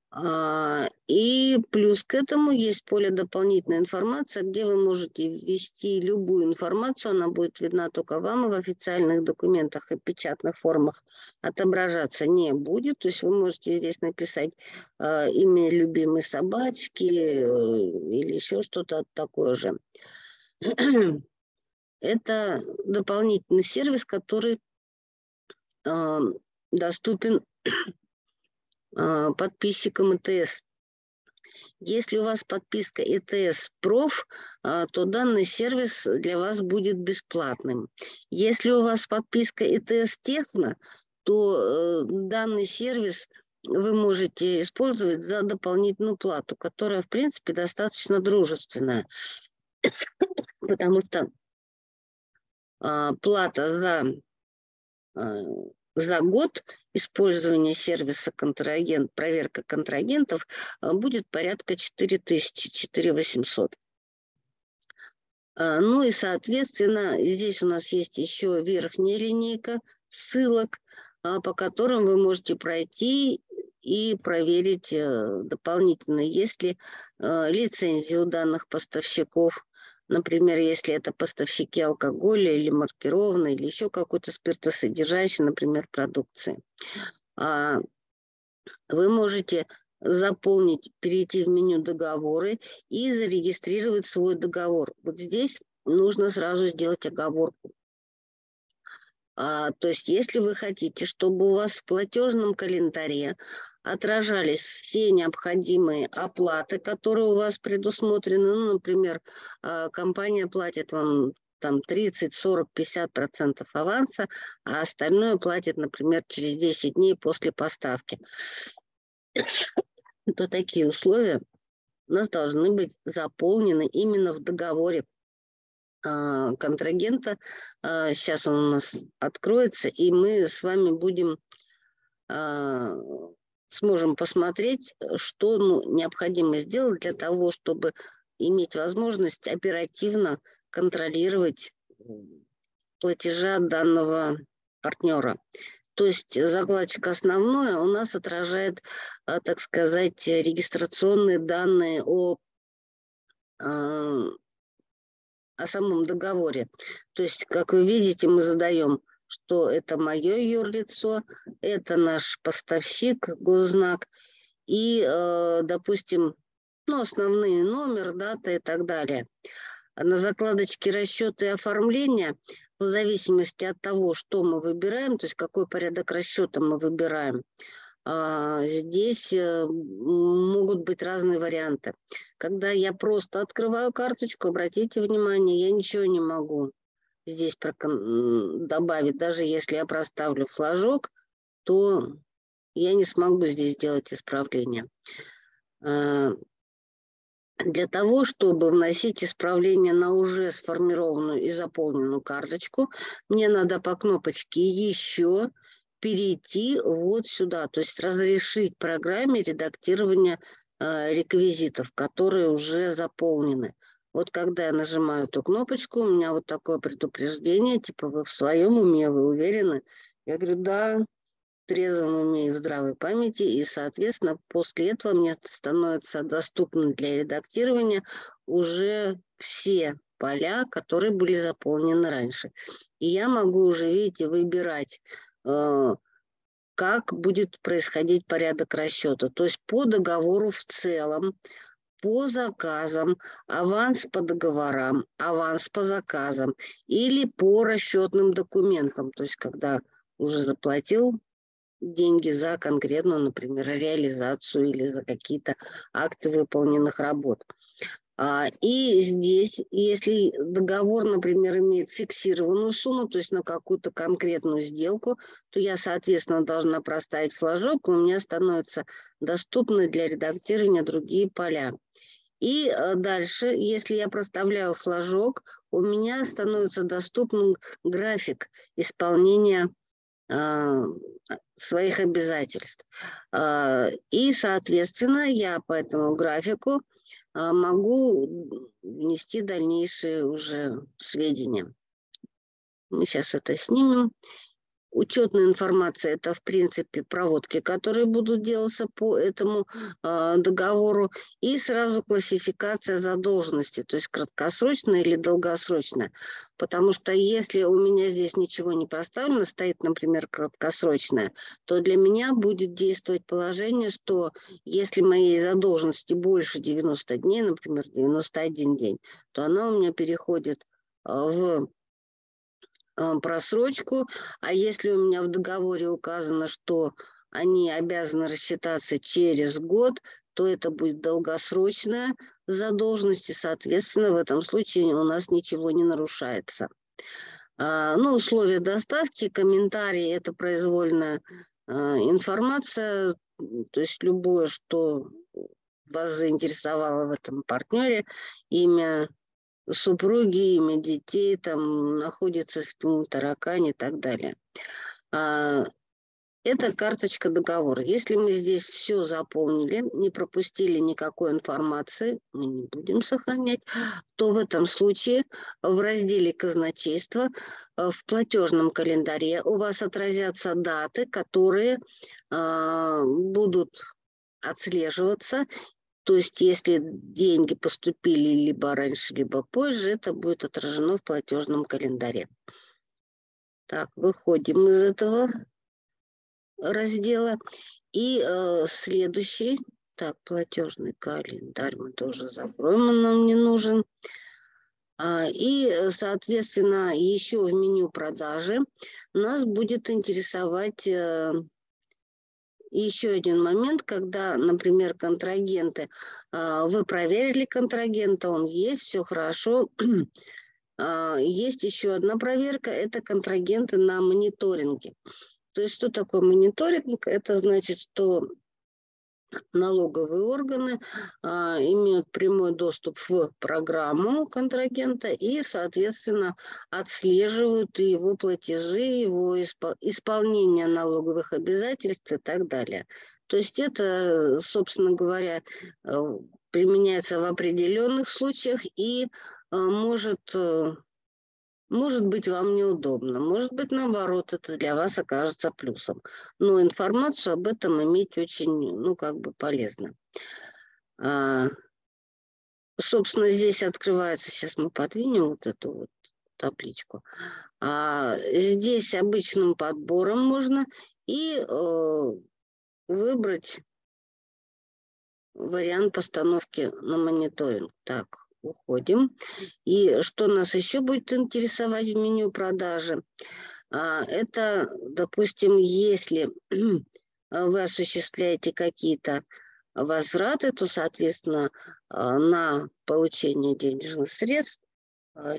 А, и плюс к этому есть поле дополнительная информация, где вы можете ввести любую информацию, она будет видна только вам, и в официальных документах и печатных формах отображаться не будет. То есть вы можете здесь написать э, имя любимой собачки э, или еще что-то такое же. Это дополнительный сервис, который э, доступен э, подписчикам ИТС. Если у вас подписка ИТС Проф, э, то данный сервис для вас будет бесплатным. Если у вас подписка ИТС Техно, то э, данный сервис вы можете использовать за дополнительную плату, которая, в принципе, достаточно дружественная. Потому что а, плата за, а, за год использования сервиса контрагент, проверка контрагентов а, будет порядка 4000, 4800. Ну и, соответственно, здесь у нас есть еще верхняя линейка ссылок, по которым вы можете пройти и проверить э, дополнительно, есть ли лицензии у данных поставщиков, Например, если это поставщики алкоголя или маркированной, или еще какой-то спиртосодержащей, например, продукции. А, вы можете заполнить, перейти в меню договоры и зарегистрировать свой договор. Вот здесь нужно сразу сделать оговорку. А, то есть, если вы хотите, чтобы у вас в платежном календаре отражались все необходимые оплаты, которые у вас предусмотрены. Ну, например, а, компания платит вам там 30, 40, 50 процентов аванса, а остальное платит, например, через 10 дней после поставки. То такие условия у нас должны быть заполнены именно в договоре а, контрагента. Сейчас а, он у нас откроется, и мы с вами будем сможем посмотреть, что ну, необходимо сделать для того, чтобы иметь возможность оперативно контролировать платежа данного партнера. То есть закладчик основное у нас отражает, а, так сказать, регистрационные данные о, а, о самом договоре. То есть, как вы видите, мы задаем что это мое юрлицо, это наш поставщик, госзнак, и, э, допустим, ну, основные номер, дата и так далее. На закладочке расчеты и оформления, в зависимости от того, что мы выбираем, то есть какой порядок расчета мы выбираем, а, здесь э, могут быть разные варианты. Когда я просто открываю карточку, обратите внимание, я ничего не могу здесь добавить, даже если я проставлю флажок, то я не смогу здесь сделать исправление. А, для того, чтобы вносить исправление на уже сформированную и заполненную карточку, мне надо по кнопочке «Еще» перейти вот сюда, то есть разрешить программе редактирование э, реквизитов, которые уже заполнены. Вот когда я нажимаю эту кнопочку, у меня вот такое предупреждение, типа вы в своем уме, вы уверены? Я говорю, да, в трезвом уме и в здравой памяти, и, соответственно, после этого мне становятся доступны для редактирования уже все поля, которые были заполнены раньше. И я могу уже, видите, выбирать, э, как будет происходить порядок расчета. То есть по договору в целом по заказам, аванс по договорам, аванс по заказам или по расчетным документам, то есть когда уже заплатил деньги за конкретную, например, реализацию или за какие-то акты выполненных работ. А, и здесь, если договор, например, имеет фиксированную сумму, то есть на какую-то конкретную сделку, то я, соответственно, должна проставить флажок, и у меня становятся доступны для редактирования другие поля. И э, дальше, если я проставляю флажок, у меня становится доступным график исполнения э, своих обязательств. Э, и, соответственно, я по этому графику а, могу внести дальнейшие уже сведения. Мы сейчас это снимем. Учетная информация – это, в принципе, проводки, которые будут делаться по этому э, договору. И сразу классификация задолженности, то есть краткосрочная или долгосрочная. Потому что если у меня здесь ничего не проставлено, стоит, например, краткосрочная, то для меня будет действовать положение, что если моей задолженности больше 90 дней, например, 91 день, то она у меня переходит а, в просрочку, а если у меня в договоре указано, что они обязаны рассчитаться через год, то это будет долгосрочная задолженность, и, соответственно, в этом случае у нас ничего не нарушается. А, ну, условия доставки, комментарии – это произвольная а, информация, то есть любое, что вас заинтересовало в этом партнере, имя, супруги, имя детей, там находится в таракане и так далее. А, это карточка договора. Если мы здесь все заполнили, не пропустили никакой информации, мы не будем сохранять, то в этом случае в разделе казначейства э, в платежном календаре у вас отразятся даты, которые э, будут отслеживаться то есть если деньги поступили либо раньше, либо позже, это будет отражено в платежном календаре. Так, выходим из этого раздела. И э, следующий, так, платежный календарь мы тоже закроем, он нам не нужен. А, и, соответственно, еще в меню продажи нас будет интересовать э, и еще один момент, когда, например, контрагенты, а, вы проверили контрагента, он есть, все хорошо. А, есть еще одна проверка, это контрагенты на мониторинге. То есть что такое мониторинг? Это значит, что налоговые органы а, имеют прямой доступ в программу контрагента и, соответственно, отслеживают его платежи, его исполнение налоговых обязательств и так далее. То есть это, собственно говоря, э, применяется в определенных случаях и э, может э, может быть, вам неудобно, может быть, наоборот, это для вас окажется плюсом. Но информацию об этом иметь очень, ну, как бы полезно. А, собственно, здесь открывается, сейчас мы подвинем вот эту вот табличку. А, здесь обычным подбором можно и э, выбрать вариант постановки на мониторинг. Так, уходим. И что нас еще будет интересовать в меню продажи? А, это, допустим, если вы осуществляете какие-то возвраты, то, соответственно, а, на получение денежных средств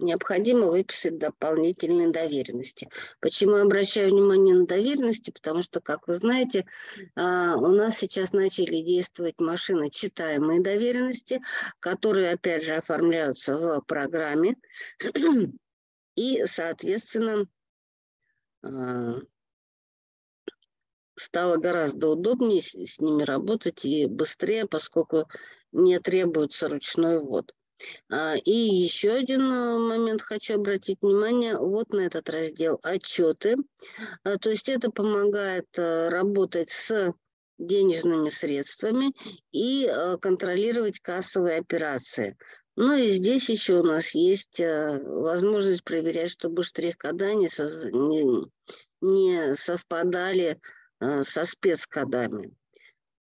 необходимо выписать дополнительные доверенности. Почему я обращаю внимание на доверенности? Потому что, как вы знаете, а, у нас сейчас начали действовать машины читаемые доверенности, которые, опять же, оформляются в программе. И, соответственно, а, стало гораздо удобнее с ними работать и быстрее, поскольку не требуется ручной ввод. А, и еще один э, момент хочу обратить внимание вот на этот раздел «Отчеты». А, то есть это помогает э, работать с денежными средствами и э, контролировать кассовые операции. Ну и здесь еще у нас есть возможность проверять, чтобы штрих-кода не, со, не, не совпадали со спецкодами.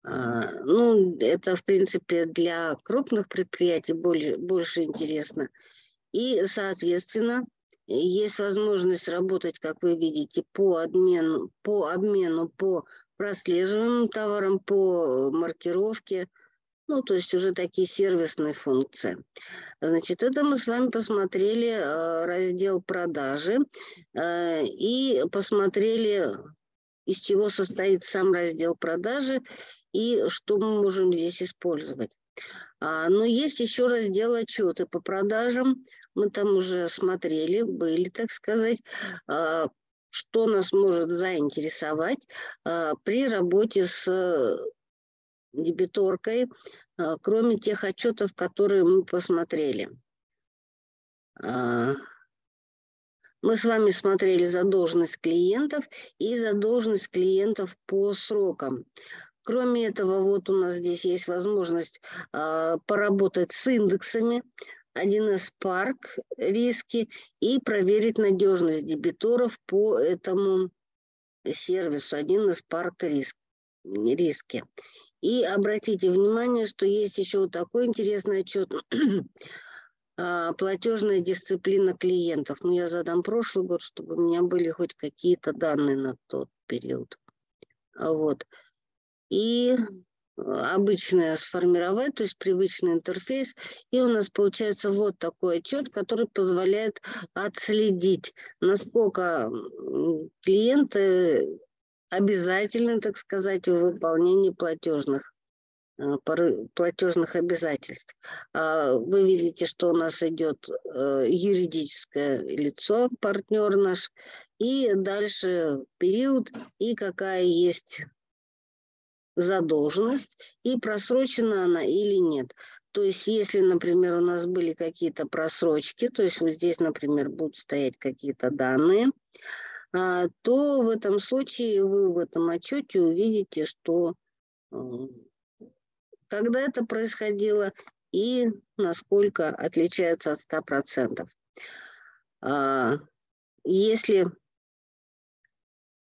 А, ну, это, в принципе, для крупных предприятий более, больше интересно. И, соответственно, есть возможность работать, как вы видите, по обмену, по обмену, по прослеживаемым товарам, по маркировке, ну, то есть уже такие сервисные функции. Значит, это мы с вами посмотрели э, раздел продажи э, и посмотрели, из чего состоит сам раздел продажи и что мы можем здесь использовать. А, но есть еще раздел отчеты по продажам. Мы там уже смотрели, были, так сказать, а, что нас может заинтересовать а, при работе с дебиторкой, кроме тех отчетов, которые мы посмотрели. Мы с вами смотрели задолженность клиентов и задолженность клиентов по срокам. Кроме этого, вот у нас здесь есть возможность э, поработать с индексами, 1С парк риски и проверить надежность дебиторов по этому сервису 1С парк риск, риски. И обратите внимание, что есть еще вот такой интересный отчет а, платежная дисциплина клиентов. Ну, я задам прошлый год, чтобы у меня были хоть какие-то данные на тот период. Вот и э, обычное сформировать, то есть привычный интерфейс, и у нас получается вот такой отчет, который позволяет отследить, насколько клиенты обязательны, так сказать, в выполнении платежных э, платежных обязательств. А, вы видите, что у нас идет э, юридическое лицо, партнер наш, и дальше период, и какая есть задолженность и просрочена она или нет. То есть, если, например, у нас были какие-то просрочки, то есть вот здесь, например, будут стоять какие-то данные, а, то в этом случае вы в этом отчете увидите, что когда это происходило и насколько отличается от 100%. А, если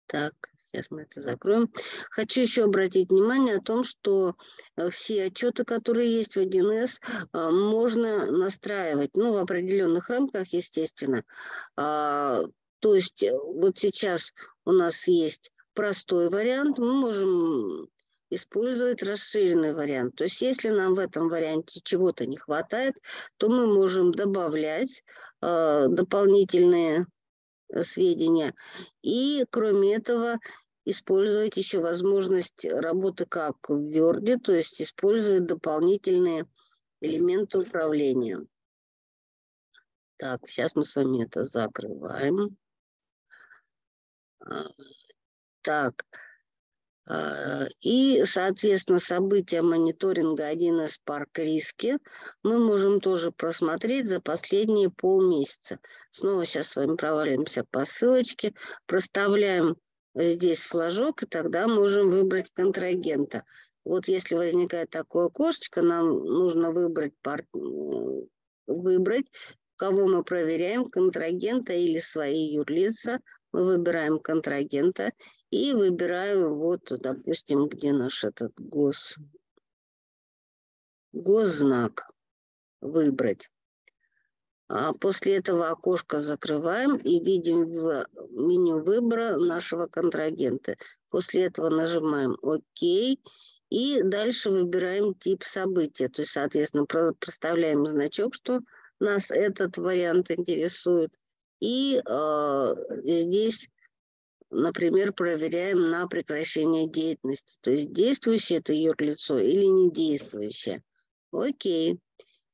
так, Сейчас мы это закроем. Хочу еще обратить внимание о том, что э, все отчеты, которые есть в 1С, э, можно настраивать, ну, в определенных рамках, естественно. А, то есть э, вот сейчас у нас есть простой вариант, мы можем использовать расширенный вариант. То есть если нам в этом варианте чего-то не хватает, то мы можем добавлять э, дополнительные сведения. И кроме этого использовать еще возможность работы как в Word, то есть использовать дополнительные элементы управления. Так, сейчас мы с вами это закрываем. А, так, и, соответственно, события мониторинга 1С парк риски мы можем тоже просмотреть за последние полмесяца. Снова сейчас с вами провалимся по ссылочке, проставляем здесь флажок, и тогда можем выбрать контрагента. Вот если возникает такое окошечко, нам нужно выбрать, пар... выбрать, кого мы проверяем, контрагента или свои юрлица. Мы выбираем контрагента и выбираем, вот, допустим, где наш этот гос... госзнак выбрать. А после этого окошко закрываем и видим в меню выбора нашего контрагента. После этого нажимаем ОК. И дальше выбираем тип события. То есть, соответственно, проставляем значок, что нас этот вариант интересует. И э, здесь, например, проверяем на прекращение деятельности. То есть действующее это юрлицо или не действующее. Окей.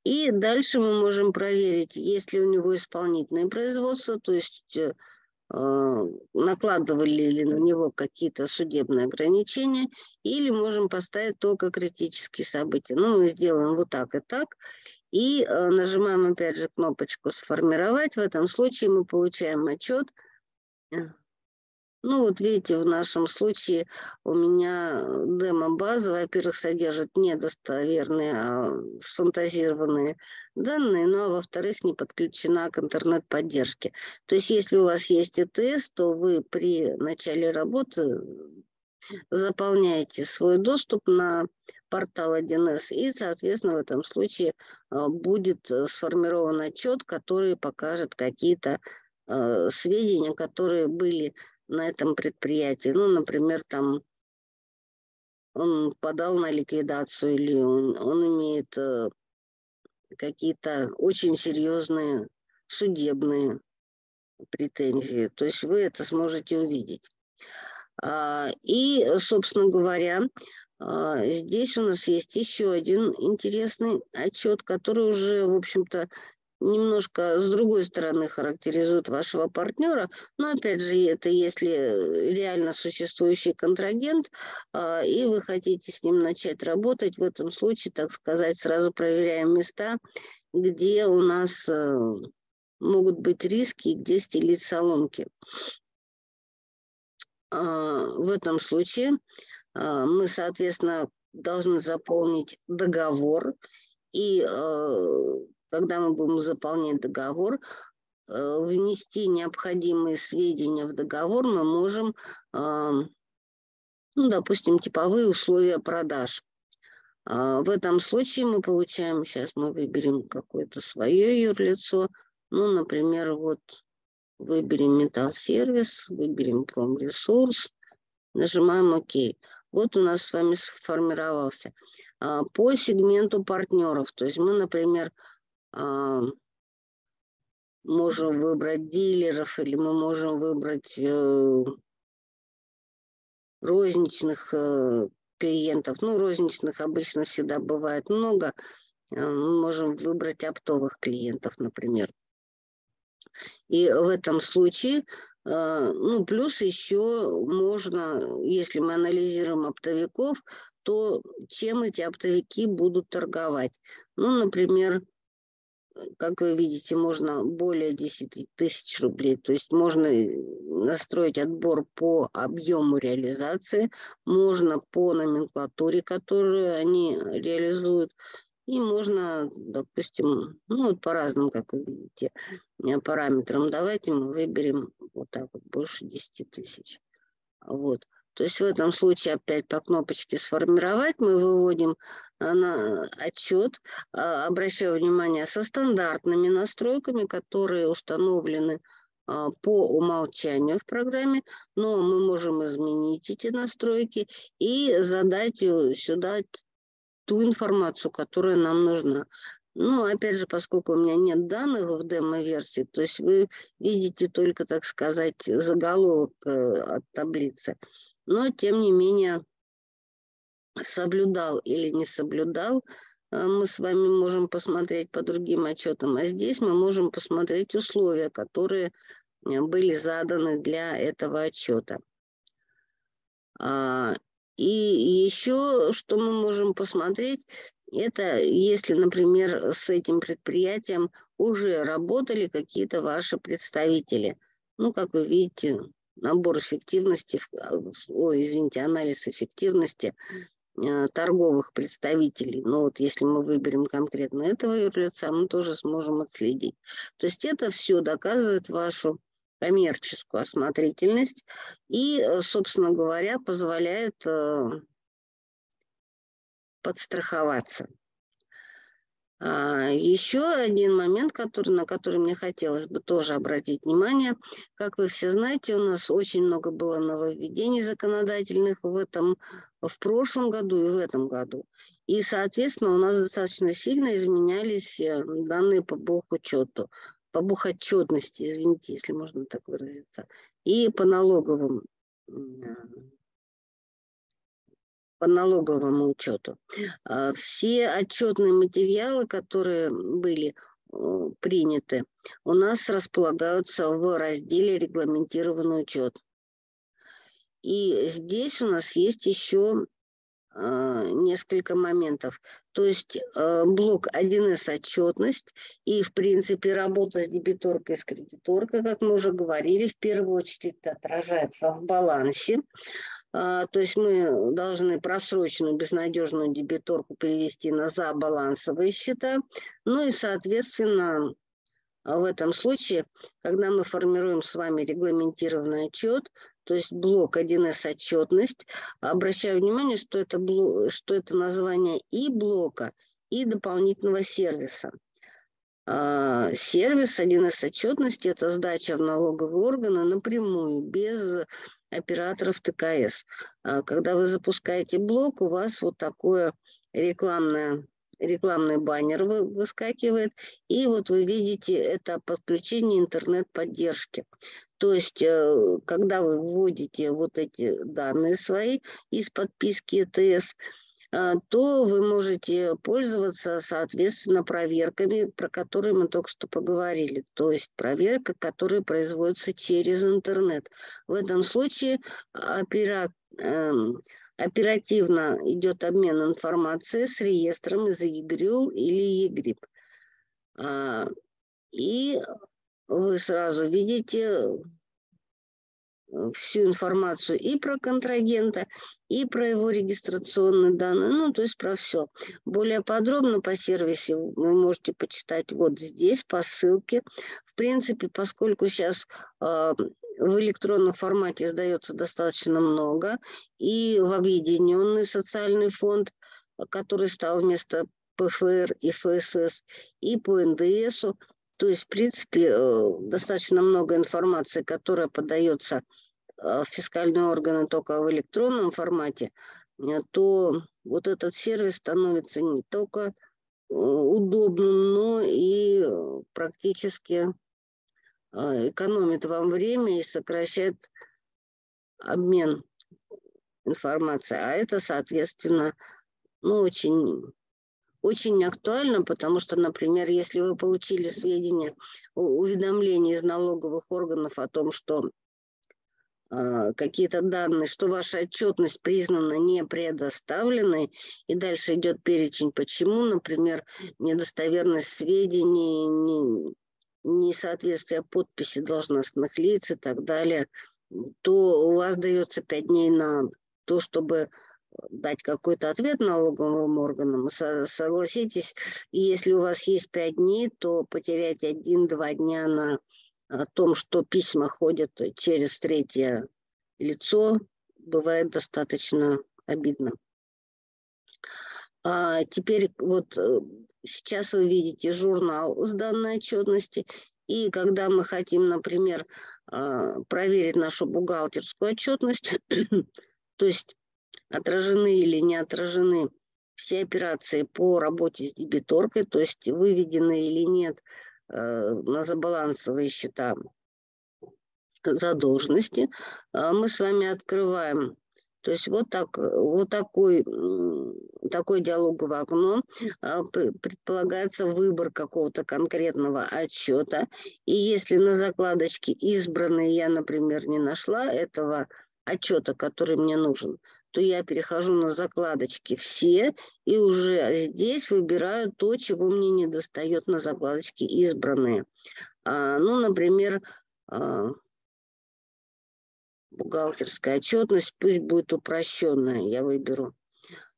И дальше мы можем проверить, есть ли у него исполнительное производство, то есть э, а, накладывали ли на него какие-то судебные ограничения, или можем поставить только критические события. Ну, мы сделаем вот так и так, и э, нажимаем опять же кнопочку «Сформировать». В этом случае мы получаем отчет ну вот видите, в нашем случае у меня демо-база, во-первых, содержит недостоверные, а сфантазированные данные, ну а во-вторых, не подключена к интернет-поддержке. То есть если у вас есть ЭТС, то вы при начале работы заполняете свой доступ на портал 1С, и, соответственно, в этом случае а, будет э, сформирован отчет, который покажет какие-то э, сведения, которые были на этом предприятии. Ну, например, там он подал на ликвидацию или он, он имеет э, какие-то очень серьезные судебные претензии. То есть вы это сможете увидеть. А, и, собственно говоря, а, здесь у нас есть еще один интересный отчет, который уже, в общем-то, немножко с другой стороны характеризует вашего партнера, но опять же это если реально существующий контрагент, а, и вы хотите с ним начать работать, в этом случае, так сказать, сразу проверяем места, где у нас э, могут быть риски где стелить соломки. А, в этом случае а, мы, соответственно, должны заполнить договор. И когда мы будем заполнять договор, внести необходимые сведения в договор мы можем, ну, допустим, типовые условия продаж. В этом случае мы получаем, сейчас мы выберем какое-то свое юрлицо, ну, например, вот выберем металл-сервис, выберем промресурс, нажимаем ОК. Вот у нас с вами сформировался. А, по сегменту партнеров, то есть мы, например, а, можем выбрать дилеров или мы можем выбрать э, розничных э, клиентов. Ну, розничных обычно всегда бывает много. Э, мы можем выбрать оптовых клиентов, например. И в этом случае, ну, плюс еще можно, если мы анализируем оптовиков, то чем эти оптовики будут торговать. Ну, например, как вы видите, можно более 10 тысяч рублей. То есть можно настроить отбор по объему реализации, можно по номенклатуре, которую они реализуют, и можно, допустим, ну вот по разным, как вы видите, э, параметрам. Давайте мы выберем вот так вот, больше 10 тысяч. Вот. То есть в этом случае опять по кнопочке «Сформировать» мы выводим э, на отчет, а, обращаю внимание, со стандартными настройками, которые установлены а, по умолчанию в программе, но мы можем изменить эти настройки и задать сюда ту информацию, которая нам нужна. Ну, опять же, поскольку у меня нет данных в демо-версии, то есть вы видите только, так сказать, заголовок э, от таблицы. Но, тем не менее, соблюдал или не соблюдал, э, мы с вами можем посмотреть по другим отчетам. А здесь мы можем посмотреть условия, которые э, были заданы для этого отчета. А, и еще, что мы можем посмотреть, это если, например, с этим предприятием уже работали какие-то ваши представители. Ну, как вы видите, набор эффективности, ой, извините, анализ эффективности э, торговых представителей. Но вот если мы выберем конкретно этого юрлица, мы тоже сможем отследить. То есть это все доказывает вашу коммерческую осмотрительность и, э, собственно говоря, позволяет э, подстраховаться. А, еще один момент, который, на который мне хотелось бы тоже обратить внимание. Как вы все знаете, у нас очень много было нововведений законодательных в этом, в прошлом году и в этом году. И, соответственно, у нас достаточно сильно изменялись э, данные по бухучету по бухотчетности, извините, если можно так выразиться, и по налоговым по налоговому учету. А, все отчетные материалы, которые были приняты, у нас располагаются в разделе «Регламентированный учет». И здесь у нас есть еще а, несколько моментов. То есть а, блок 1С отчетность и, в принципе, работа с дебиторкой, с кредиторкой, как мы уже говорили, в первую очередь отражается в балансе. А, то есть мы должны просроченную безнадежную дебиторку перевести на забалансовые счета. Ну и, соответственно, в этом случае, когда мы формируем с вами регламентированный отчет, то есть блок 1С отчетность. Обращаю внимание, что это, блок, что это название и блока, и дополнительного сервиса. А, сервис 1С отчетности – это сдача в налоговые органы напрямую, без операторов ТКС. А когда вы запускаете блок, у вас вот такое рекламное рекламный баннер выскакивает, и вот вы видите это подключение интернет-поддержки. То есть, э, когда вы вводите вот эти данные свои из подписки ИТС, э, то вы можете пользоваться, соответственно, проверками, про которые мы только что поговорили. То есть проверка, которая производится через интернет. В этом случае оператор эм, Оперативно идет обмен информацией с реестром из ЕГРЮЛ или ЕГРИП. А, и вы сразу видите всю информацию и про контрагента, и про его регистрационные данные, ну, то есть про все. Более подробно по сервисе вы можете почитать вот здесь, по ссылке. В принципе, поскольку сейчас э, в электронном формате издается достаточно много, и в объединенный социальный фонд, который стал вместо ПФР и ФСС, и по НДСу. То есть, в принципе, э, достаточно много информации, которая подается э, в фискальные органы только в электронном формате, э, то вот этот сервис становится не только удобным, но и практически экономит вам время и сокращает обмен информацией. А это, соответственно, ну, очень, очень актуально, потому что, например, если вы получили сведения, уведомления из налоговых органов о том, что э, какие-то данные, что ваша отчетность признана не предоставленной, и дальше идет перечень, почему, например, недостоверность сведений, не, несоответствие подписи должностных лиц и так далее, то у вас дается пять дней на то, чтобы дать какой-то ответ налоговым органам. Согласитесь, если у вас есть пять дней, то потерять один-два дня на том, что письма ходят через третье лицо, бывает достаточно обидно. А теперь вот э, Сейчас вы видите журнал с данной отчетности. И когда мы хотим, например, а, проверить нашу бухгалтерскую отчетность, то есть отражены или не отражены все операции по работе с дебиторкой, то есть выведены или нет а, на забалансовые счета задолженности, а, мы с вами открываем то есть вот, так, вот такой, такой диалоговое окно а, предполагается выбор какого-то конкретного отчета. И если на закладочке избранный я, например, не нашла этого отчета, который мне нужен, то я перехожу на закладочки «Все» и уже здесь выбираю то, чего мне не достает на закладочке «Избранные». А, ну, например, а, бухгалтерская отчетность, пусть будет упрощенная, я выберу.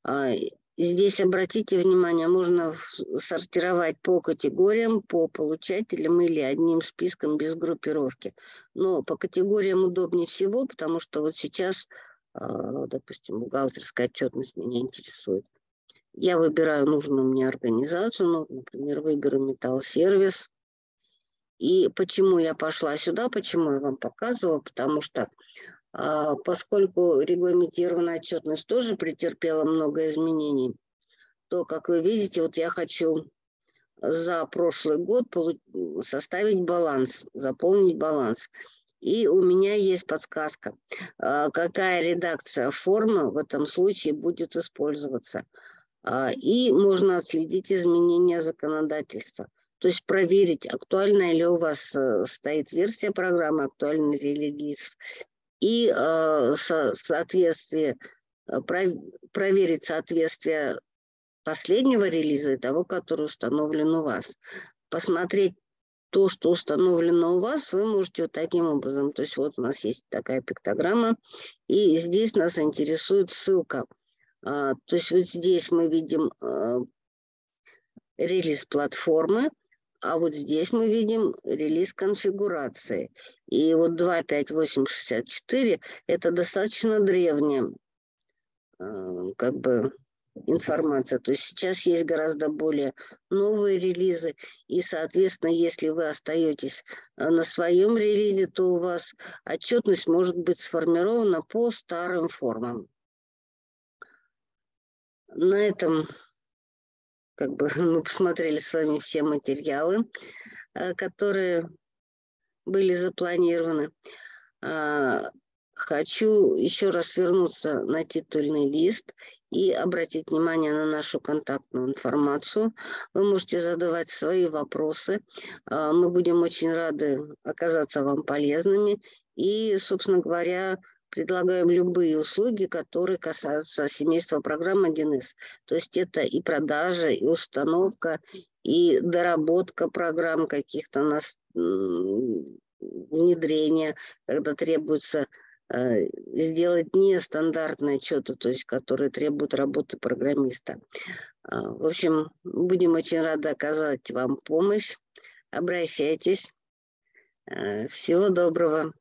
А, здесь обратите внимание, можно сортировать по категориям, по получателям или одним списком без группировки. Но по категориям удобнее всего, потому что вот сейчас, допустим, бухгалтерская отчетность меня интересует. Я выбираю нужную мне организацию, ну, например, выберу металл-сервис. И почему я пошла сюда, почему я вам показывала, потому что а, поскольку регламентированная отчетность тоже претерпела много изменений, то, как вы видите, вот я хочу за прошлый год составить баланс, заполнить баланс. И у меня есть подсказка, а, какая редакция формы в этом случае будет использоваться. А, и можно отследить изменения законодательства. То есть проверить, актуальна ли у вас э, стоит версия программы, актуальный ли релиз, и со, соответствие, э, про, проверить соответствие последнего релиза и того, который установлен у вас. Посмотреть то, что установлено у вас, вы можете вот таким образом. То есть вот у нас есть такая пиктограмма, и здесь нас интересует ссылка. А, то есть вот здесь мы видим а, релиз платформы, А вот здесь мы видим релиз конфигурации. И вот 25864 это достаточно древняя э, как бы информация. То есть сейчас есть гораздо более новые релизы. И, соответственно, если вы остаетесь э, на своем релизе, то у вас отчетность может быть сформирована по старым формам. На этом как бы мы посмотрели с вами все материалы, э, которые были запланированы. Хочу еще раз вернуться на титульный лист и обратить внимание на нашу контактную информацию. Вы можете задавать свои вопросы. А, мы будем очень рады оказаться вам полезными. И, собственно говоря, предлагаем любые услуги, которые касаются семейства программ 1С. То есть это и продажа, и установка, и доработка программ каких-то нас внедрения, когда требуется сделать нестандартные отчеты, то есть которые требуют работы программиста. Э, в общем, будем очень рады оказать вам помощь. Обращайтесь. Э, всего доброго.